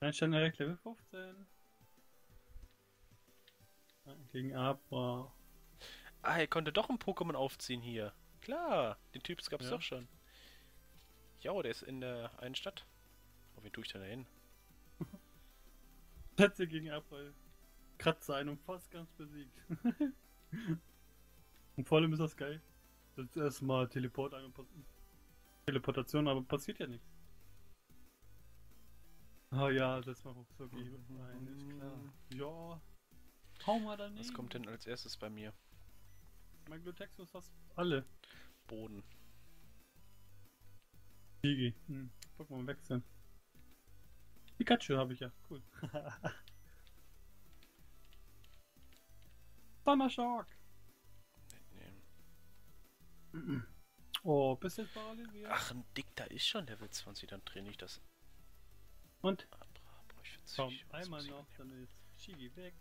Einstein direkt Level 15. Ja, Gegen Abra. Ah, er konnte doch ein Pokémon aufziehen hier. Klar, den Typs gab's Ja. doch schon. Ja, der ist in der einen Stadt. Oh, wie tue ich denn da hin? Sätze gegen Abra. Kratzer ein und fast ganz besiegt. und vor allem ist das geil. Das ist erstmal Teleport pass- Teleportation, aber passiert ja nichts. Ah ja, setz mal auf so ein, ist klar. Ja. Hau mal daneben. Was kommt denn als erstes bei mir? Mein Glutex ist fast alle. Boden. Digi. Hm. Guck mal, wechseln. Pikachu habe ich ja. Cool. Donnerschock. Nee. Oh, bist jetzt paralysiert. Ach, ein Dick, da ist schon Level 20, dann trainiere ich das Und? Komm, einmal noch, dann ist Shigi weg.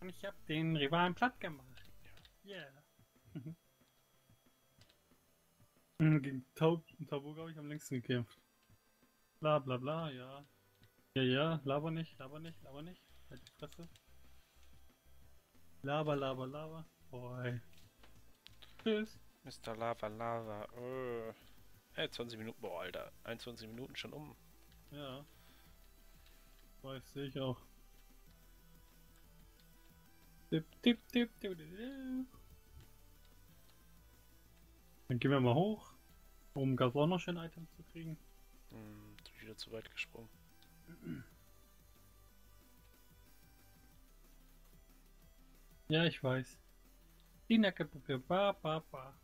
Und ich habe den Rivalen platt gemacht. Yeah. Mhm, Gegen Tau Tauburg habe ich am längsten gekämpft. Bla bla bla, ja. Ja, ja, laber nicht, laber nicht, laber nicht. Halt die Fresse. Laber, laber, laber. Boy. Tschüss. Mr. Lava Lava. Oh. Hey, 20 Minuten. Boah, Alter. 21 Minuten schon um. Ja. Weiß, sehe ich auch. Dip, dip, dip, dip, dip. Dann gehen wir mal hoch, um auch noch schön Items zu kriegen. Hm, bin wieder zu weit gesprungen. Ja, ich weiß. Die Necke, ba, ba, ba.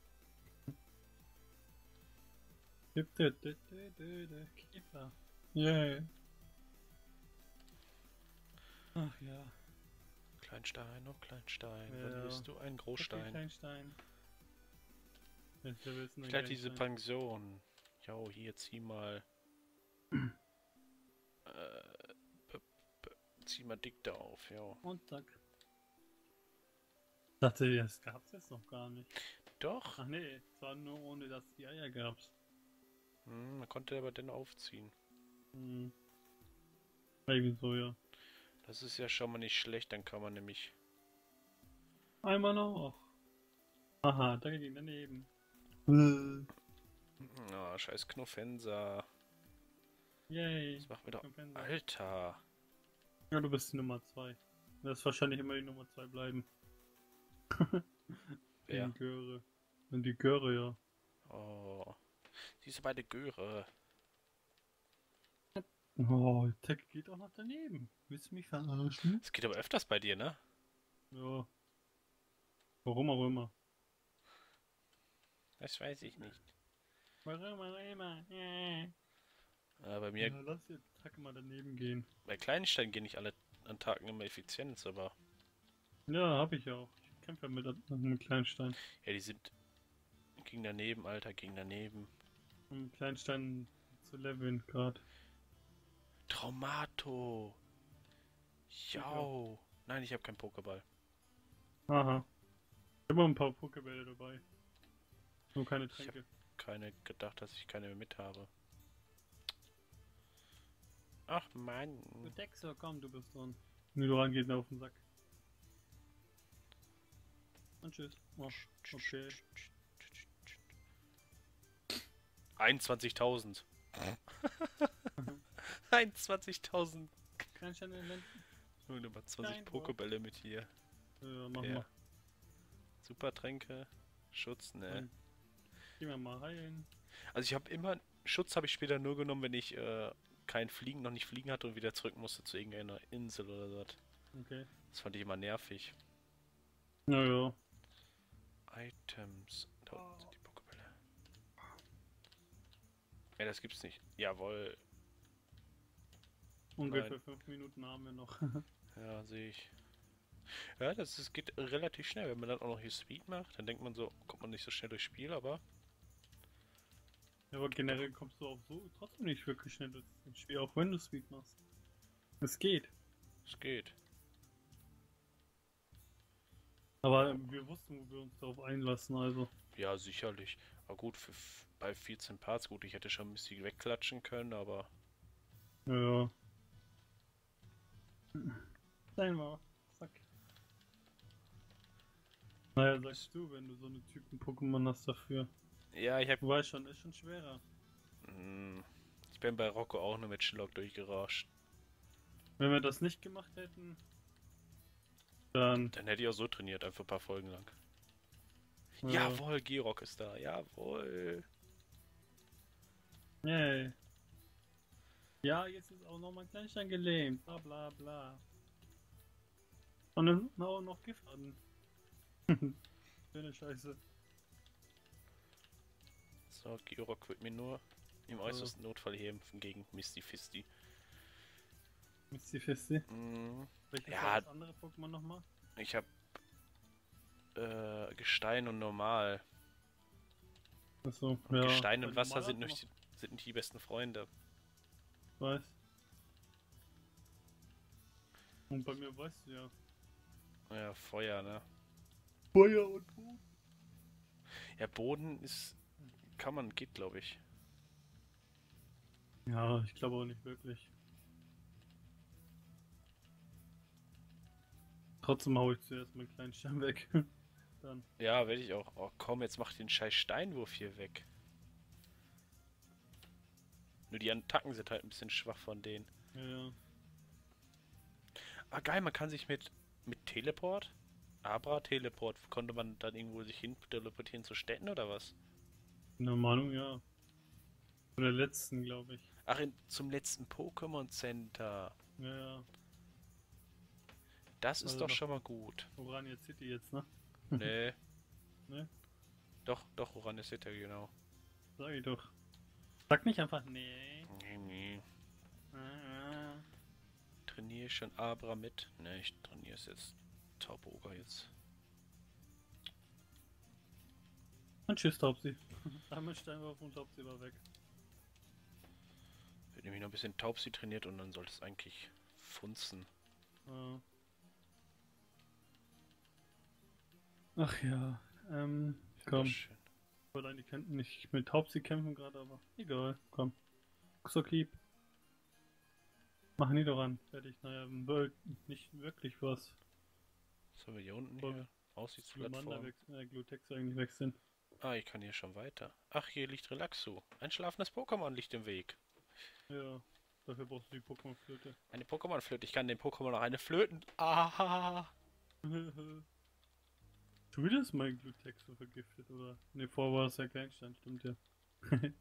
Kiefer. Yeah. Ach ja. Kleinstein, oh Kleinstein. Ja. Wann bist du ein Okay, Großstein? Kleinstein. Denn Gleich eigentlich diese? Pension. Jo, hier zieh mal. äh, zieh mal dick da auf, jo. Und zack. Ich dachte, das gab's jetzt noch gar nicht. Doch. Ach nee, es war nur ohne, dass die Eier gab's. Hm, man konnte aber den aufziehen. Hm. Irgendwie so, ja. Das ist ja schon mal nicht schlecht, dann kann man nämlich. Einmal noch. Aha, da geht die daneben. Äh. Ah, scheiß Knuffenser. Yay. Das macht mir doch. Knuffenser. Alter. Ja, du bist die Nummer 2. Du wirst wahrscheinlich immer die Nummer 2 bleiben. Wer? Die Göre. Und die Göre, ja. Oh. Diese beide Göre. Oh, Tech geht auch noch daneben. Willst du mich verarschen? Es geht aber öfters bei dir, ne? Ja. Warum auch immer. Das weiß ich nicht. Warum auch immer. Ja. Äh, bei mir, Ja, lass jetzt Tacke mal daneben gehen. bei Kleinstein gehen nicht alle an Tagen immer Effizienz, aber. Ja, hab ich auch. Ich kämpfe ja mit, mit Kleinstein. Ja, die sind. Ging daneben, Alter, ging daneben. Um Kleinstein zu leveln gerade. Traumato. Jau. Nein, ich habe keinen Pokéball. Aha. Immer ein paar Pokébälle dabei. Nur keine Ich hab- Tränke. Keine gedacht, dass ich keine mehr mit habe. Ach Mann. Du Dexter, komm, du bist dran. Nee, du geht mir auf den Sack. Und tschüss. Oh, okay. 21.000. 21.000. Kleinstein Element. Nur über 20 Kein Wort. Pokébälle mit hier. Ja, mach Ja. mal. Supertränke. Schutz, ne. Dann Gehen wir mal heilen. Also ich habe immer. Schutz habe ich später nur genommen, wenn ich äh, kein Fliegen, noch nicht fliegen hatte und wieder zurück musste zu irgendeiner Insel oder so. Okay. Das fand ich immer nervig. Naja. Items. Da unten sind die Pokébälle. Ja, das gibt's nicht. Jawohl. Ungefähr fünf Minuten haben wir noch. Ja, sehe ich. Ja, das, das geht relativ schnell. Wenn man dann auch noch hier Speed macht, dann denkt man so, kommt man nicht so schnell durchs Spiel, aber Ja, aber generell kommst du auch so trotzdem nicht wirklich schnell durch das Spiel, auch wenn du Speed machst. Es geht. es geht. Aber wir wussten, wo wir uns darauf einlassen, also. Ja, sicherlich. Aber gut, für, bei 14 Parts, gut, ich hätte schon ein bisschen wegklatschen können, aber Ja. Nein, mal. Zack. Naja, sagst du, wenn du so eine Typen-Pokémon hast dafür. Ja, ich hab. Du weißt schon, ist schon schwerer. Hm, Ich bin bei Rocco auch nur mit Schlock durchgerauscht. Wenn wir das nicht gemacht hätten, dann. Dann hätte ich auch so trainiert, einfach ein paar Folgen lang. Ja. Jawohl, Girok ist da. Jawohl. Yay. Ja, jetzt ist auch noch mein Kleinstein gelähmt. Bla bla bla. Und dann auch noch Gift an. Schöne Scheiße. So, Girok wird mir nur im äußersten Notfall helfen gegen Misty Fisty. Misty Fisty. Hm, Welches Ja. war das andere Pokémon nochmal? Ich hab äh, Gestein und Normal. Achso, ja. Gestein und Wasser sind, nicht, sind nicht die besten Freunde. Weiß. Und bei mir weißt du ja. Ja, Feuer, ne? Feuer und Boden. Ja, Boden ist. Kann man, geht, glaube ich. Ja, ich glaube auch nicht wirklich. Trotzdem hau ich zuerst meinen kleinen Stern weg. Dann. Ja, werde ich auch. Oh komm, jetzt mach den scheiß Steinwurf hier weg. Nur die Attacken sind halt ein bisschen schwach von denen. Ja, ja. Ah geil, man kann sich mit mit Teleport, Abra Teleport, konnte man dann irgendwo sich hin teleportieren zu Städten oder was? In der Meinung, ja. Von der letzten, glaube ich. Ach, in, zum letzten Pokémon Center. Ja, ja. Das ist Also doch noch- schon mal gut. Orania City jetzt, ne? Nee. Ne? Doch, doch, Oran ist City, genau. Sag ich doch. Sag nicht einfach nee. Nee, nee. Ah, ah. Trainiere ich schon Abra mit? Ne, ich trainiere es jetzt Tauboga jetzt. Und tschüss, Taubsi. Einmal Steinwurf und Taubsi war weg. Wird nämlich noch ein bisschen Taubsi trainiert und dann sollte es eigentlich funzen. Ja. Ach ja, ähm, komm. Ich wollte eigentlich nicht mit Taubsi kämpfen gerade, aber egal, komm. Xokeep. Mach nie daran. Fertig, naja, nicht wirklich was. Sollen wir hier unten Voll. hier? Aussichtsplattform. äh, Glutex eigentlich wechseln. Ah, ich kann hier schon weiter. Ach, hier liegt Relaxo. Ein schlafendes Pokémon liegt im Weg. Ja, dafür brauchst du die Pokémon-Flöte. Eine Pokémon-Flöte. Ich kann dem Pokémon noch eine flöten. Ah. Schon wieder ist mein Glutex so vergiftet, oder? Ne, vorher war es ja Kleinstein, stimmt ja.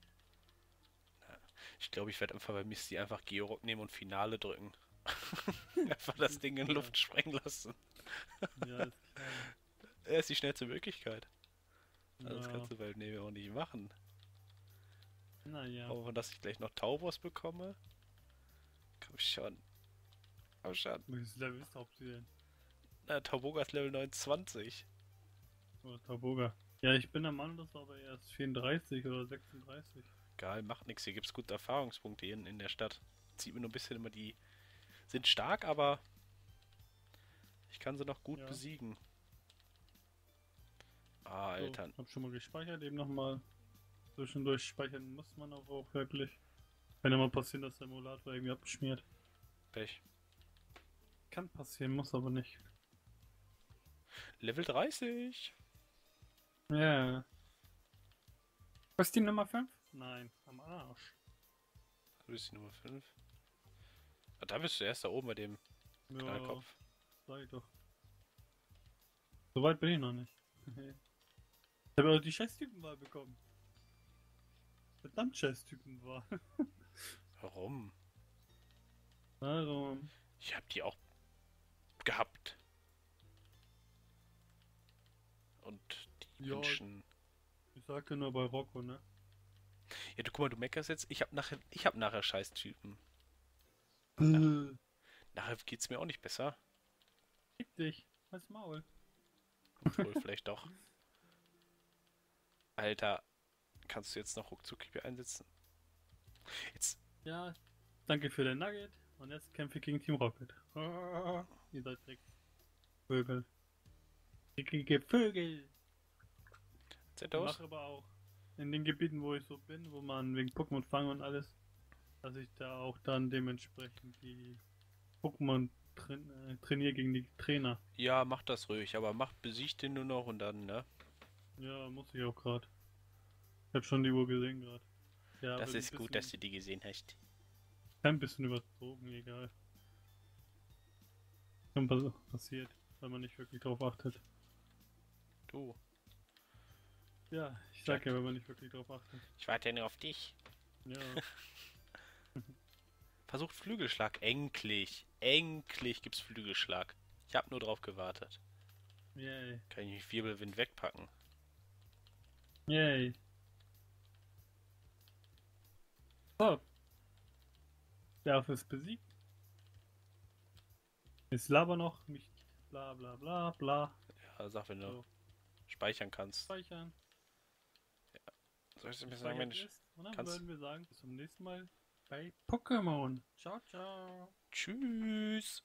Ich glaube, ich werde einfach bei Misty einfach Georock nehmen und Finale drücken. einfach das Ding in. Luft sprengen lassen. ja, ist klar. Er ist die schnellste Möglichkeit. Das Ja, kannst du bei dem auch nicht machen. naja. Aber dass ich gleich noch Taubos bekomme? Komm schon. Komm schon. Welches Level ist denn? Na, Tauboga ist Level 29. Oder Tauboga? Ja, ich bin der Meinung, das war aber erst 34 oder 36. Egal, macht nichts. Hier gibt's gute Erfahrungspunkte hier in, in der Stadt. Zieht mir nur ein bisschen immer die. Sind stark, aber ich kann sie noch gut Ja. besiegen. Ah, Alter. So, hab schon mal gespeichert, eben nochmal. Zwischendurch speichern muss man aber auch wirklich. Kann ja mal passieren, dass der Emulator irgendwie abschmiert. Pech. Kann passieren, muss aber nicht. Level 30. Ja. Was ist die Nummer 5? Nein, am Arsch. Du bist die Nummer 5. Ah, da bist du erst da oben bei dem Ja, Knallkopf. sag ich doch. So weit bin ich noch nicht. ich habe auch die Scheißtypenwahl bekommen. Verdammt Scheißtypenwahl. Warum? Also, Ich hab die auch gehabt. Und Ja. Menschen. ich sagte nur bei Rocco, ne? Ja, du guck mal, du meckerst jetzt. Ich hab nachher, ich hab nachher Scheißtypen. Äh, Nachher geht's mir auch nicht besser. Fick dich. Halt's Maul. Obwohl, vielleicht doch. Alter, kannst du jetzt noch ruckzuck hier einsetzen? Jetzt, Ja, danke für den Nugget. Und jetzt kämpfe ich gegen Team Rocket. Ah, Ihr seid. Vögel. Dreckige Vögel. Sieht Ich mache aber auch in den Gebieten, wo ich so bin, wo man wegen Pokémon fangen und alles, dass ich da auch dann dementsprechend die Pokémon train äh, trainiere gegen die Trainer. Ja, mach das ruhig, aber mach besiegt den nur noch und dann, ne? Ja, muss ich auch gerade. Ich hab schon die Uhr gesehen gerade. Ja, das ist gut, dass du die gesehen hast. Ein bisschen überzogen, egal. Schon pass passiert, wenn man nicht wirklich drauf achtet. Du, Ja, ich sag ja, wenn man nicht wirklich drauf achtet. ich warte ja nur auf dich. Ja, Versucht Flügelschlag. Endlich. Endlich gibt's Flügelschlag. Ich hab nur drauf gewartet. yay. Kann ich mich Wirbelwind wegpacken. Yay. So. Darf es besiegt? Ist Laber noch nicht bla bla bla bla. Ja, sag, wenn du So. speichern kannst. Speichern. Soll ich mir sagen, Speichert Mensch? ist. Und dann kannst- würden wir sagen, bis zum nächsten Mal bei Pokémon. Ciao, ciao. Tschüss.